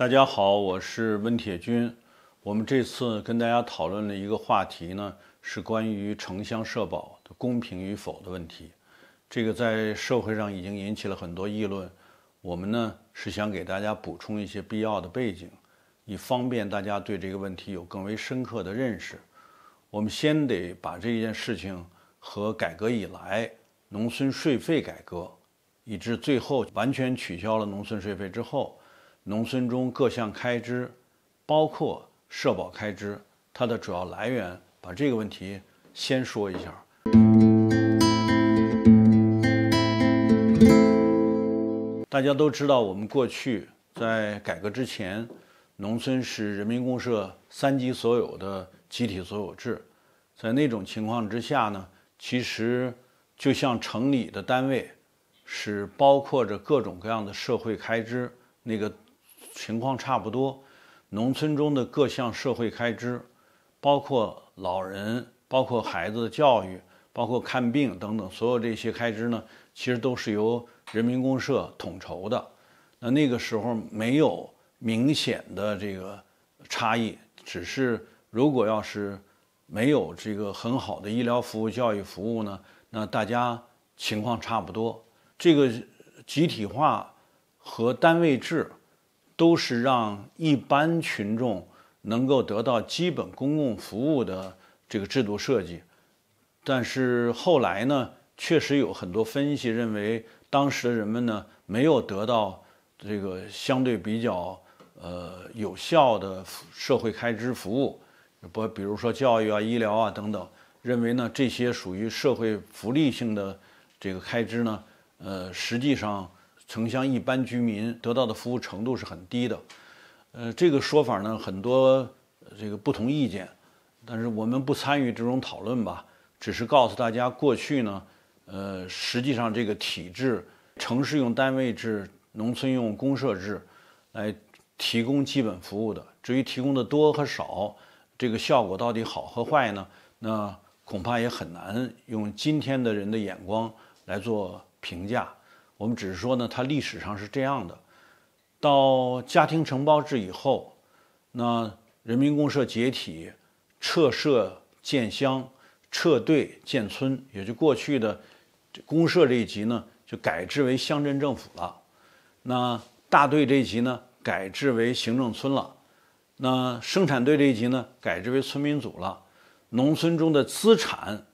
大家好，我是温铁军。我们这次跟大家讨论的一个话题呢，是关于城乡社保的公平与否的问题。这个在社会上已经引起了很多议论。我们呢是想给大家补充一些必要的背景，以方便大家对这个问题有更为深刻的认识。我们先得把这件事情和改革以来农村税费改革，以致最后完全取消了农村税费之后。农村中各项开支，包括社保开支，它的主要来源，把这个问题先说一下。大家都知道，我们过去在改革之前，农村是人民公社三级所有的集体所有制，在那种情况之下呢，其实就像城里的单位，是包括着各种各样的社会开支那个。情况差不多，农村中的各项社会开支，包括老人、包括孩子的教育、包括看病等等，所有这些开支呢，其实都是由人民公社统筹的。那那个时候没有明显的这个差异，只是如果要是没有这个很好的医疗服务、教育服务呢，那大家情况差不多。这个集体化和单位制。都是让一般群众能够得到基本公共服务的这个制度设计，但是后来呢，确实有很多分析认为，当时的人们呢没有得到这个相对比较呃有效的社会开支服务，不，比如说教育啊、医疗啊等等，认为呢这些属于社会福利性的这个开支呢，呃，实际上。城乡一般居民得到的服务程度是很低的，呃，这个说法呢，很多这个不同意见，但是我们不参与这种讨论吧，只是告诉大家，过去呢，呃，实际上这个体制，城市用单位制，农村用公社制，来提供基本服务的。至于提供的多和少，这个效果到底好和坏呢？那恐怕也很难用今天的人的眼光来做评价。我们只是说呢，它历史上是这样的。到家庭承包制以后，那人民公社解体，撤社建乡，撤队建村，也就过去的公社这一级呢，就改制为乡镇政府了。那大队这一级呢，改制为行政村了。那生产队这一级呢，改制为村民组了。农村中的资产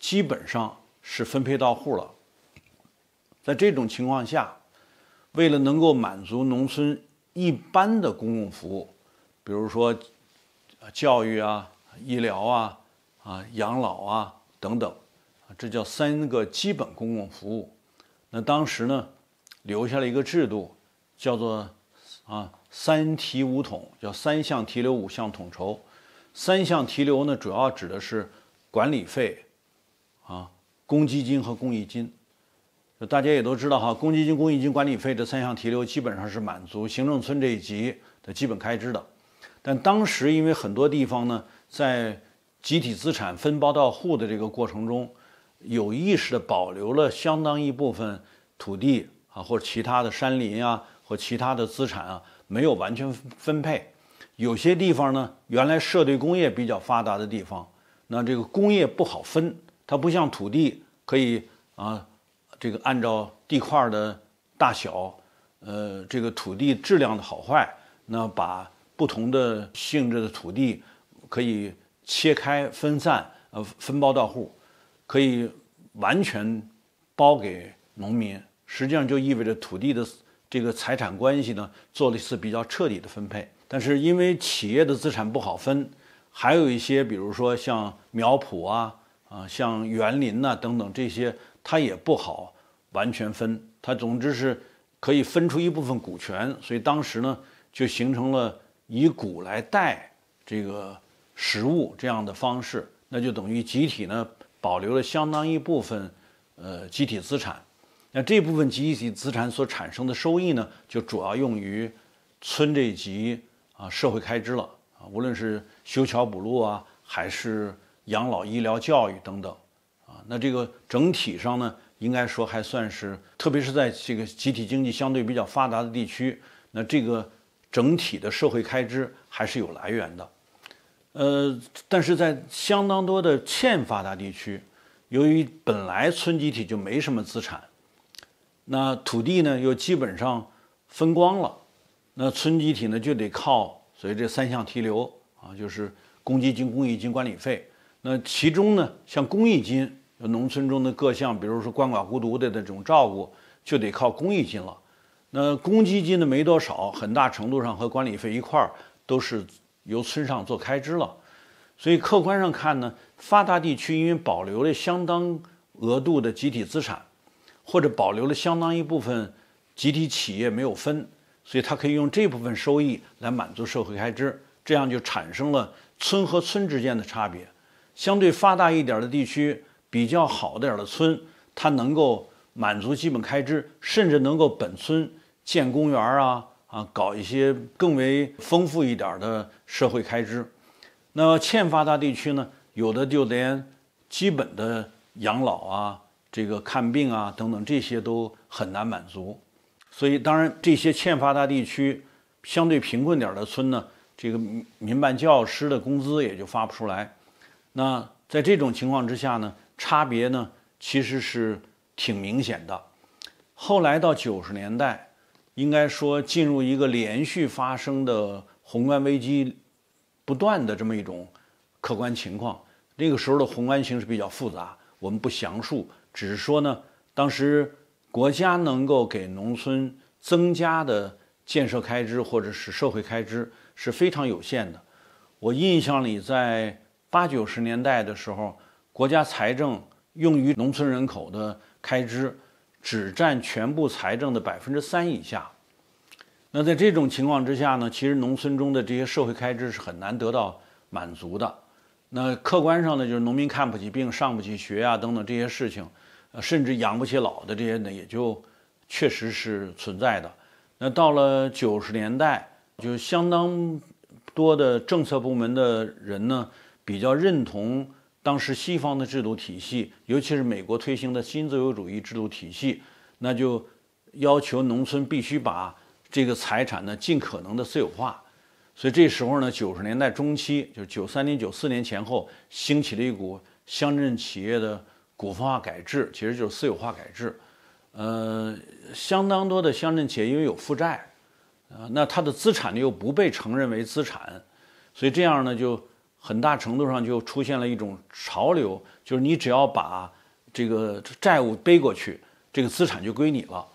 基本上是分配到户了。在这种情况下，为了能够满足农村一般的公共服务，比如说教育啊、医疗啊、啊养老啊等等，这叫三个基本公共服务。那当时呢，留下了一个制度，叫做啊三提五统，叫三项提留五项统筹。三项提留呢，主要指的是管理费、啊公积金和公益金。大家也都知道哈，公积金、公益金、管理费这三项提留基本上是满足行政村这一级的基本开支的。但当时因为很多地方呢，在集体资产分包到户的这个过程中，有意识的保留了相当一部分土地啊，或者其他的山林啊，或其他的资产啊，没有完全分配。有些地方呢，原来社队工业比较发达的地方，那这个工业不好分，它不像土地可以啊。这个按照地块的大小，呃，这个土地质量的好坏，那把不同的性质的土地可以切开分散，呃，分包到户，可以完全包给农民。实际上就意味着土地的这个财产关系呢，做了一次比较彻底的分配。但是因为企业的资产不好分，还有一些，比如说像苗圃啊，啊，像园林呐等等这些。它也不好完全分，它总之是可以分出一部分股权，所以当时呢就形成了以股来代这个实物这样的方式，那就等于集体呢保留了相当一部分呃集体资产，那这部分集体资产所产生的收益呢，就主要用于村这一级啊社会开支了啊，无论是修桥补路啊，还是养老医疗教育等等。那这个整体上呢，应该说还算是，特别是在这个集体经济相对比较发达的地区，那这个整体的社会开支还是有来源的。呃，但是在相当多的欠发达地区，由于本来村集体就没什么资产，那土地呢又基本上分光了，那村集体呢就得靠所以这三项提留啊，就是公积金、公益金、管理费。那其中呢，像公益金，农村中的各项，比如说鳏寡孤独的这种照顾，就得靠公益金了。那公积金呢没多少，很大程度上和管理费一块儿都是。由村上做开支了，所以客观上看呢，发达地区因为保留了相当额度的集体资产，或者保留了相当一部分集体企业没有分，所以它可以用这部分收益来满足社会开支，这样就产生了村和村之间的差别。相对发达一点的地区，比较好点的村，它能够满足基本开支，甚至能够本村建公园啊。啊，搞一些更为丰富一点的社会开支。那欠发达地区呢，有的就连基本的养老啊、这个看病啊等等这些都很难满足。所以，当然这些欠发达地区相对贫困点的村呢，这个民办教师的工资也就发不出来。那在这种情况之下呢，差别呢其实是挺明显的。后来到九十年代。应该说，进入一个连续发生的宏观危机不断的这么一种客观情况。那个时候的宏观形势比较复杂，我们不详述，只是说呢，当时国家能够给农村增加的建设开支或者是社会开支是非常有限的。我印象里，在八九十年代的时候，国家财政用于农村人口的开支。只占全部财政的百分之三以下。那在这种情况之下呢，其实农村中的这些社会开支是很难得到满足的。那客观上呢，就是农民看不起病、上不起学啊等等这些事情，甚至养不起老的这些呢，也就确实是存在的。那到了九十年代，就相当多的政策部门的人呢，比较认同。当时西方的制度体系，尤其是美国推行的新自由主义制度体系，那就要求农村必须把这个财产呢尽可能的私有化。所以这时候呢，九十年代中期，就是九三年、九四年前后，兴起了一股乡镇企业的股份化改制，其实就是私有化改制。呃，相当多的乡镇企业因为有负债，呃，那它的资产呢又不被承认为资产，所以这样呢就。很大程度上就出现了一种潮流，就是你只要把这个债务背过去，这个资产就归你了。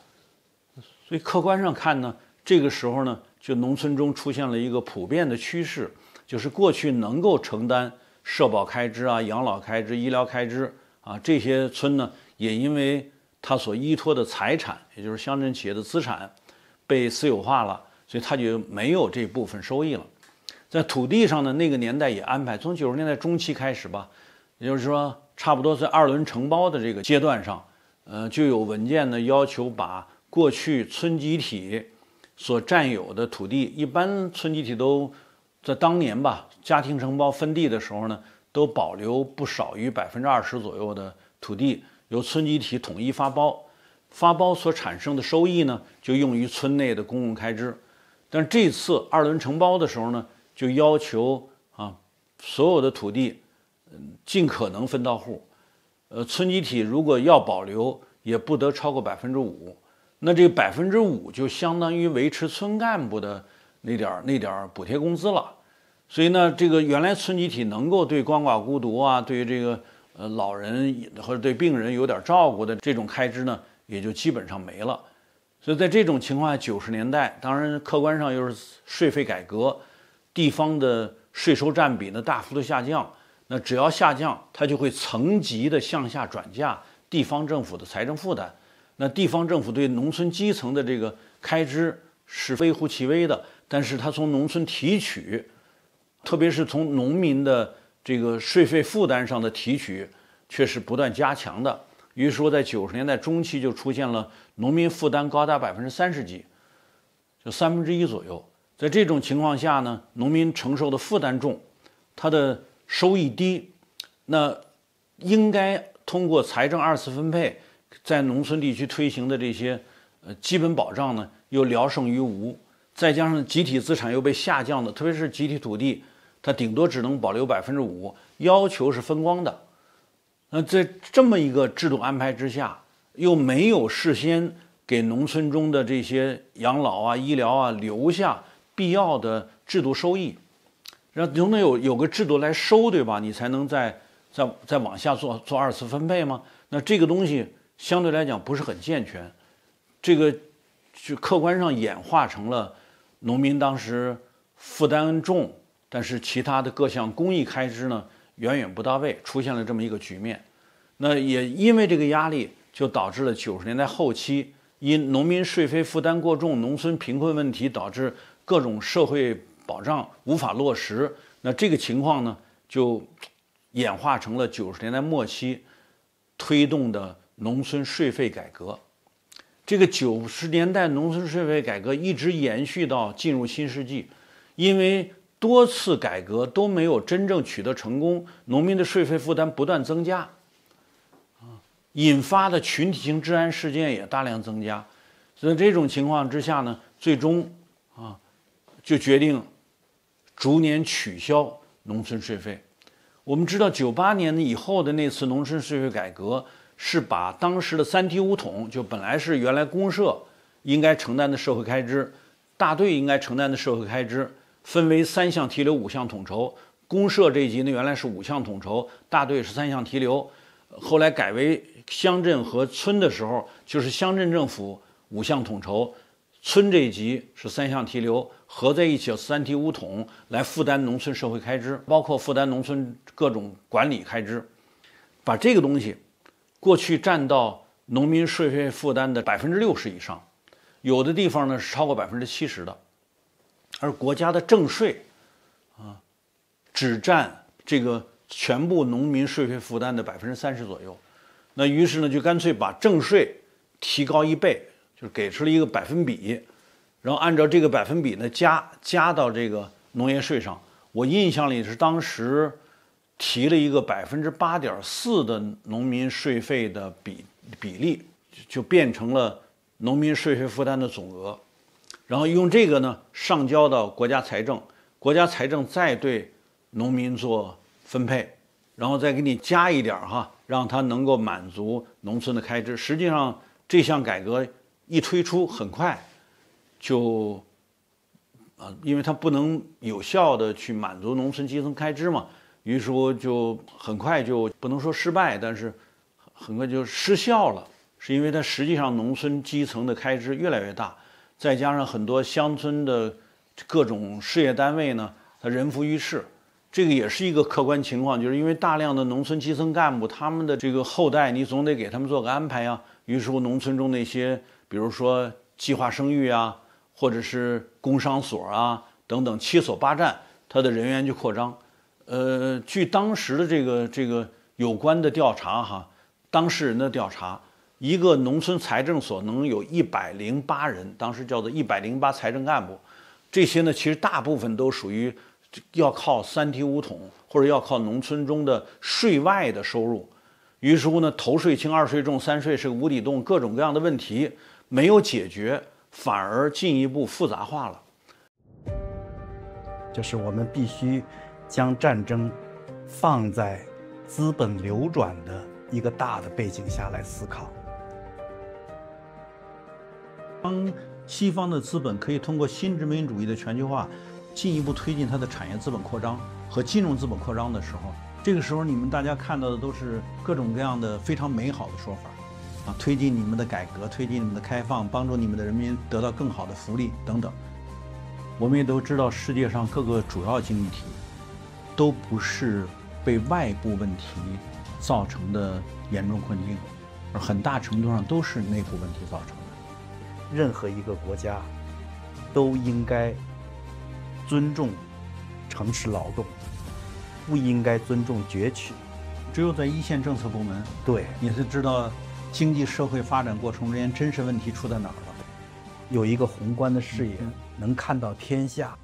所以客观上看呢，这个时候呢，就农村中出现了一个普遍的趋势，就是过去能够承担社保开支啊、养老开支、医疗开支啊这些村呢，也因为他所依托的财产，也就是乡镇企业的资产，被私有化了，所以他就没有这部分收益了。在土地上呢，那个年代也安排，从九十年代中期开始吧，也就是说，差不多在二轮承包的这个阶段上，呃，就有文件呢要求把过去村集体所占有的土地，一般村集体都在当年吧，家庭承包分地的时候呢，都保留不少于百分之二十左右的土地，由村集体统一发包，发包所产生的收益呢，就用于村内的公共开支。但这次二轮承包的时候呢，就要求啊，所有的土地，嗯，尽可能分到户，呃，村集体如果要保留，也不得超过百分之五。那这百分之五就相当于维持村干部的那点儿那点儿补贴工资了。所以呢，这个原来村集体能够对鳏寡孤独啊，对于这个呃老人或者对病人有点照顾的这种开支呢，也就基本上没了。所以在这种情况下，九十年代，当然客观上又是税费改革。地方的税收占比呢大幅度下降，那只要下降，它就会层级的向下转嫁地方政府的财政负担。那地方政府对农村基层的这个开支是微乎其微的，但是它从农村提取，特别是从农民的这个税费负担上的提取，却是不断加强的。于是说，在九十年代中期就出现了农民负担高达百分之三十几，就三分之一左右。在这种情况下呢，农民承受的负担重，他的收益低，那应该通过财政二次分配，在农村地区推行的这些呃基本保障呢，又聊胜于无。再加上集体资产又被下降的，特别是集体土地，它顶多只能保留百分之五，要求是分光的。那在这么一个制度安排之下，又没有事先给农村中的这些养老啊、医疗啊留下必要的制度收益，让总得有有个制度来收，对吧？你才能再再再往下做做二次分配吗？那这个东西相对来讲不是很健全，这个就客观上演化成了农民当时负担重，但是其他的各项公益开支呢？远远不到位，出现了这么一个局面。那也因为这个压力，就导致了九十年代后期，因农民税费负担过重、农村贫困问题导致各种社会保障无法落实。那这个情况呢，就演化成了九十年代末期推动的农村税费改革。这个九十年代农村税费改革一直延续到进入新世纪，因为。多次改革都没有真正取得成功，农民的税费负担不断增加，啊，引发的群体性治安事件也大量增加。所以这种情况之下呢，最终啊，就决定逐年取消农村税费。我们知道，九八年以后的那次农村税费改革，是把当时的三提五统，就本来是原来公社应该承担的社会开支，大队应该承担的社会开支。分为三项提留、五项统筹。公社这一级呢，原来是五项统筹，大队是三项提留。后来改为乡镇和村的时候，就是乡镇政府五项统筹，村这一级是三项提留，合在一起三提五统来负担农村社会开支，包括负担农村各种管理开支。把这个东西，过去占到农民税费负担的百分之六十以上，有的地方呢是超过百分之七十的。而国家的正税，啊，只占这个全部农民税费负担的百分之三十左右。那于是呢，就干脆把正税提高一倍，就是给出了一个百分比，然后按照这个百分比呢加加到这个农业税上。我印象里是当时提了一个百分之八点四的农民税费的比比例，就变成了农民税费负担的总额。然后用这个呢上交到国家财政，国家财政再对农民做分配，然后再给你加一点儿哈，让他能够满足农村的开支。实际上这项改革一推出，很快就啊，因为它不能有效的去满足农村基层开支嘛，于是乎就很快就不能说失败，但是很快就失效了，是因为它实际上农村基层的开支越来越大。再加上很多乡村的各种事业单位呢，他人浮于事，这个也是一个客观情况，就是因为大量的农村基层干部，他们的这个后代，你总得给他们做个安排呀。于是乎，农村中那些，比如说计划生育啊，或者是工商所啊等等七所八站，他的人员就扩张。呃，据当时的这个这个有关的调查哈，当事人的调查。一个农村财政所能有一百零八人，当时叫做一百零八财政干部，这些呢，其实大部分都属于要靠三提五统或者要靠农村中的税外的收入。于是乎呢，头税轻，二税重，三税是个无底洞，各种各样的问题没有解决，反而进一步复杂化了。就是我们必须将战争放在资本流转的一个大的背景下来思考。当西方的资本可以通过新殖民主义的全球化，进一步推进它的产业资本扩张和金融资本扩张的时候，这个时候你们大家看到的都是各种各样的非常美好的说法，啊，推进你们的改革，推进你们的开放，帮助你们的人民得到更好的福利等等。我们也都知道，世界上各个主要经济体都不是被外部问题造成的严重困境，而很大程度上都是内部问题造成的。任何一个国家都应该尊重城市劳动，不应该尊重攫取。只有在一线政策部门，对你是知道经济社会发展过程中间真实问题出在哪儿了，有一个宏观的视野，能看到天下。